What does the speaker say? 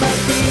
must be